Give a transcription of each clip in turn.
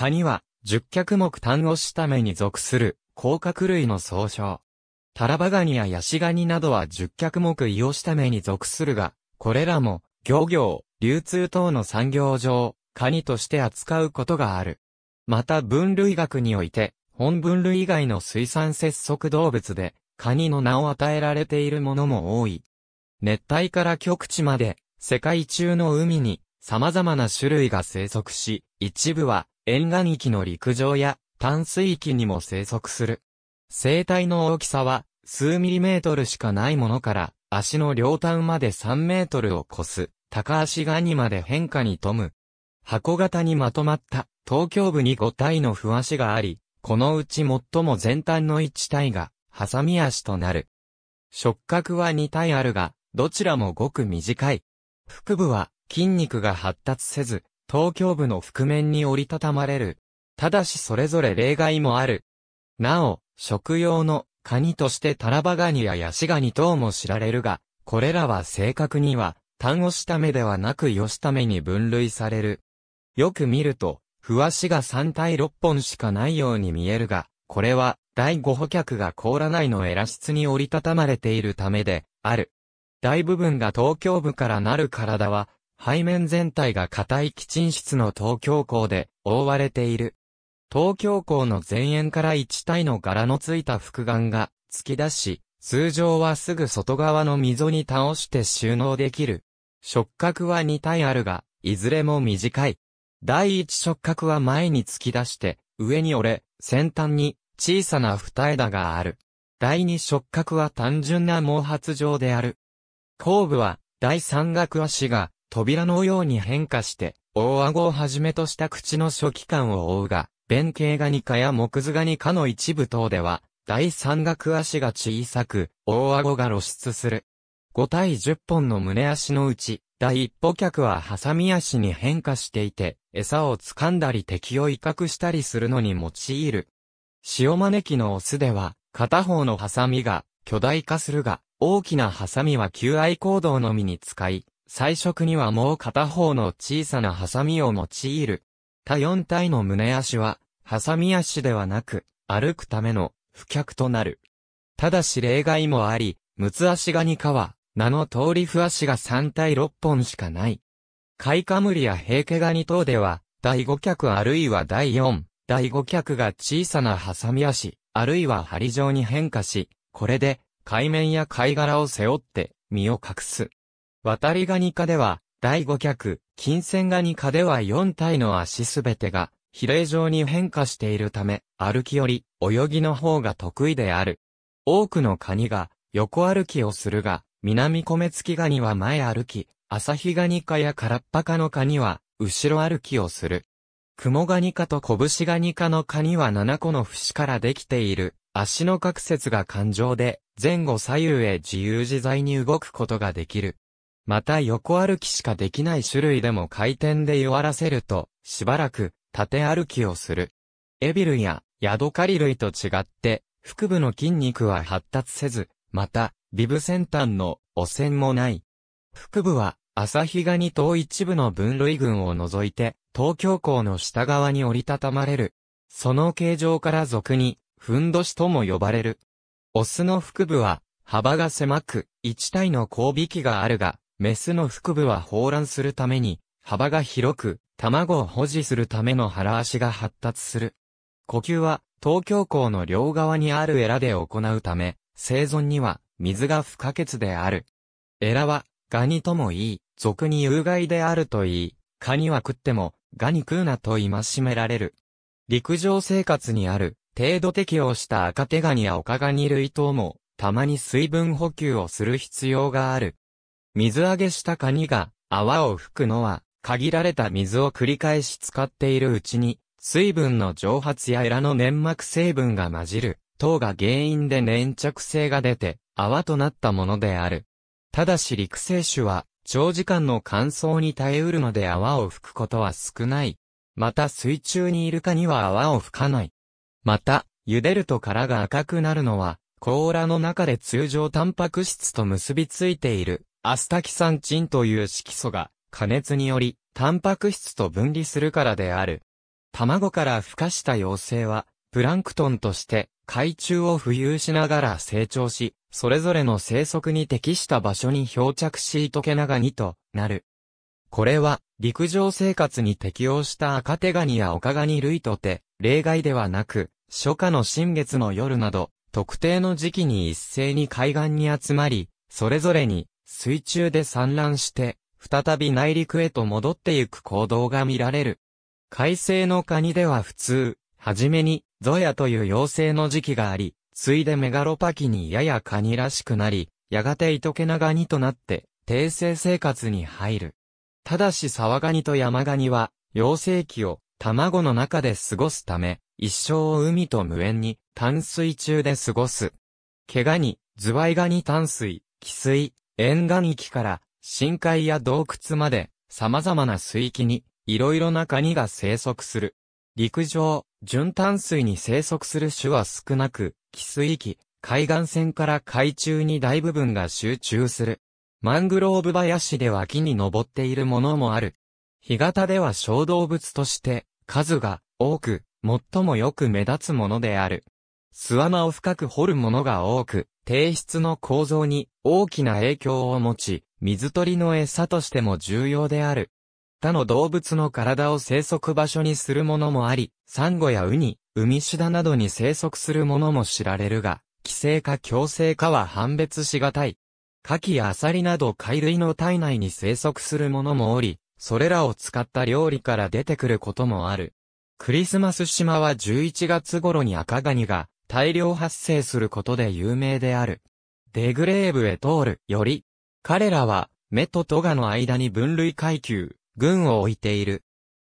カニは、十脚目単語しために属する、甲殻類の総称。タラバガニやヤシガニなどは十脚目イオシタメに属するが、これらも、漁業、流通等の産業上、カニとして扱うことがある。また分類学において、本分類以外の水産節足動物で、カニの名を与えられているものも多い。熱帯から極地まで、世界中の海に、様々な種類が生息し、一部は、沿岸域の陸上や、淡水域にも生息する。生体の大きさは、数ミリメートルしかないものから、足の両端まで3メートルを超す、高足ガニまで変化に富む。箱型にまとまった、東京部に5体の不足があり、このうち最も前端の1体が、ハサミ足となる。触覚は2体あるが、どちらもごく短い。腹部は筋肉が発達せず、頭胸部の腹面に折りたたまれる。ただしそれぞれ例外もある。なお、食用のカニとしてタラバガニやヤシガニ等も知られるが、これらは正確には、単語した目ではなくヨシタメに分類される。よく見ると、ふ足が3体6本しかないように見えるが、これは、第5補脚が甲羅内のエラ質に折りたたまれているためで、ある。大部分が頭胸部からなる体は、背面全体が硬い基沈質の頭胸口で覆われている。頭胸口の前縁から一体の柄のついた複眼が突き出し、通常はすぐ外側の溝に倒して収納できる。触覚は2体あるが、いずれも短い。第一触覚は前に突き出して、上に折れ、先端に小さな二枝がある。第二触覚は単純な毛髪状である。後部は第三顎足が扉のように変化して、大顎をはじめとした口の初期間を覆うが、弁形ガニ科や木図ガニ科の一部等では、第三顎足が小さく、大顎が露出する。5対10本の胸足のうち、第一歩脚はハサミ足に変化していて、餌を掴んだり敵を威嚇したりするのに用いる。塩招きのオスでは、片方のハサミが巨大化するが、大きなハサミは求愛行動のみに使い、最初にはもう片方の小さなハサミを用いる。他4体の胸足は、ハサミ足ではなく、歩くための、不脚となる。ただし例外もあり、ムツ足ガニ科は、名の通り不足が3体6本しかない。カイカムリやヘイケガニ等では、第5脚あるいは第4、第5脚が小さなハサミ足、あるいは針状に変化し、これで、海面や貝殻を背負って、身を隠す。渡りガニ科では、第5脚、金線ガニ科では4体の足すべてが、比例状に変化しているため、歩きより、泳ぎの方が得意である。多くのカニが、横歩きをするが、南米付きガニは前歩き、朝日ガニ科やカラッパ科のカニは、後ろ歩きをする。雲ガニ科と拳ガニ科のカニは7個の節からできている。足の角節が感情で、前後左右へ自由自在に動くことができる。また横歩きしかできない種類でも回転で弱らせると、しばらく、縦歩きをする。エビ類や、ヤドカリ類と違って、腹部の筋肉は発達せず、また、ビブ先端の汚染もない。腹部は、朝日ガニ等一部の分類群を除いて、東京港の下側に折りたたまれる。その形状から俗に、ふんどしとも呼ばれる。オスの腹部は、幅が狭く、一体の交尾器があるが、メスの腹部は放卵するために、幅が広く、卵を保持するための腹足が発達する。呼吸は、東京港の両側にあるエラで行うため、生存には、水が不可欠である。エラは、ガニともいい、俗に有害であるといい、カニは食っても、ガニ食うなと戒められる。陸上生活にある、程度適応した赤手ガニやオカガニ類等も、たまに水分補給をする必要がある。水揚げしたカニが、泡を吹くのは、限られた水を繰り返し使っているうちに、水分の蒸発やエラの粘膜成分が混じる、等が原因で粘着性が出て、泡となったものである。ただし陸生種は、長時間の乾燥に耐えうるので泡を吹くことは少ない。また水中にいるかには泡を吹かない。また、茹でると殻が赤くなるのは、甲羅の中で通常タンパク質と結びついている、アスタキサンチンという色素が、加熱により、タンパク質と分離するからである。卵から孵化した幼生は、プランクトンとして海中を浮遊しながら成長し、それぞれの生息に適した場所に漂着し糸毛長にとなる。これは、陸上生活に適応した赤手ガニやオカガニ類とて、例外ではなく、初夏の新月の夜など、特定の時期に一斉に海岸に集まり、それぞれに水中で産卵して、再び内陸へと戻ってゆく行動が見られる。海星のカニでは普通、はじめに、ゾヤという妖精の時期があり、ついでメガロパキにややカニらしくなり、やがて糸気なガニとなって、低生生活に入る。ただし沢ガニと山ガニは、幼生期を卵の中で過ごすため、一生を海と無縁に淡水中で過ごす。毛ガニ、ズワイガニ淡水、汽水、沿岸域から深海や洞窟まで様々な水域にいろいろなカニが生息する。陸上、純淡水に生息する種は少なく、汽水域、海岸線から海中に大部分が集中する。マングローブ林では木に登っているものもある。干潟では小動物として数が多く、最もよく目立つものである。巣穴を深く掘るものが多く、低質の構造に大きな影響を持ち、水鳥の餌としても重要である。他の動物の体を生息場所にするものもあり、サンゴやウニ、ウミシダなどに生息するものも知られるが、寄生か共生かは判別しがたい。カキやアサリなど貝類の体内に生息するものもおり、それらを使った料理から出てくることもある。クリスマス島は11月頃に赤ガニが大量発生することで有名である。デグレーブへ通るより、彼らは目とトガの間に分類階級、群を置いている。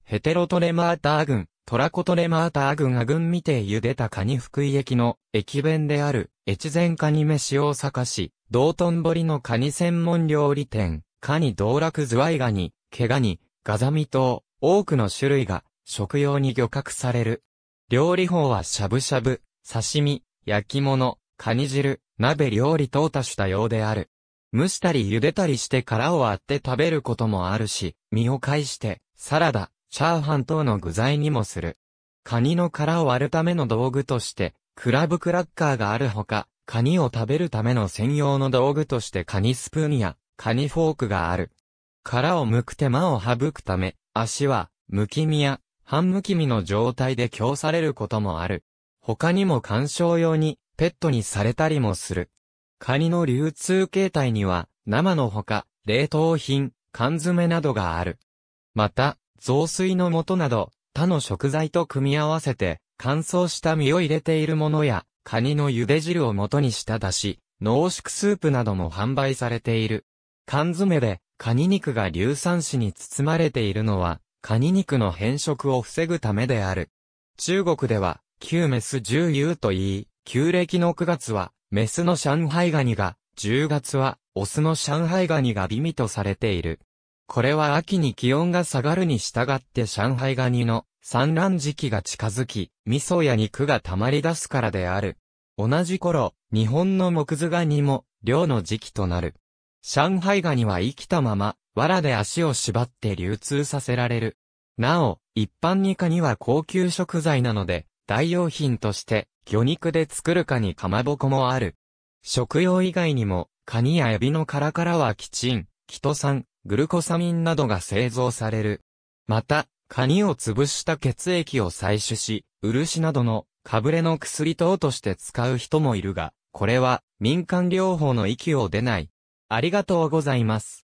ヘテロトレマーター群、トラコトレマーター群が群見て茹でたカニ福井駅の駅弁である、越前カニ飯大阪市、道頓堀のカニ専門料理店、カニ道楽ズワイガニ、毛ガニ、ガザミ等、多くの種類が食用に漁獲される。料理法はしゃぶしゃぶ、刺身、焼き物、カニ汁、鍋料理等多種多様である。蒸したり茹でたりして殻を割って食べることもあるし、身を介して、サラダ、チャーハン等の具材にもする。カニの殻を割るための道具として、クラブクラッカーがあるほか、カニを食べるための専用の道具としてカニスプーンやカニフォークがある。殻を剥く手間を省くため、足は、剥き身や、半剥き身の状態で強されることもある。他にも鑑賞用に、ペットにされたりもする。カニの流通形態には、生のほか、冷凍品、缶詰などがある。また、雑炊の素など、他の食材と組み合わせて、乾燥した実を入れているものや、カニの茹で汁を元にした出汁、濃縮スープなども販売されている。缶詰で、カニ肉が硫酸紙に包まれているのは、カニ肉の変色を防ぐためである。中国では、旧メス10油と言い、旧暦の9月は、メスの上海ガニが、10月は、オスの上海ガニが美味とされている。これは秋に気温が下がるに従って上海ガニの産卵時期が近づき、味噌や肉が溜まり出すからである。同じ頃、日本の木図ガニも、漁の時期となる。上海ガニは生きたまま、藁で足を縛って流通させられる。なお、一般にカニは高級食材なので、代用品として、魚肉で作るカニかまぼこもある。食用以外にも、カニやエビの殻からはキチン、キト酸、グルコサミンなどが製造される。また、カニを潰した血液を採取し、漆などのかぶれの薬等として使う人もいるが、これは民間療法の域を出ない。ありがとうございます。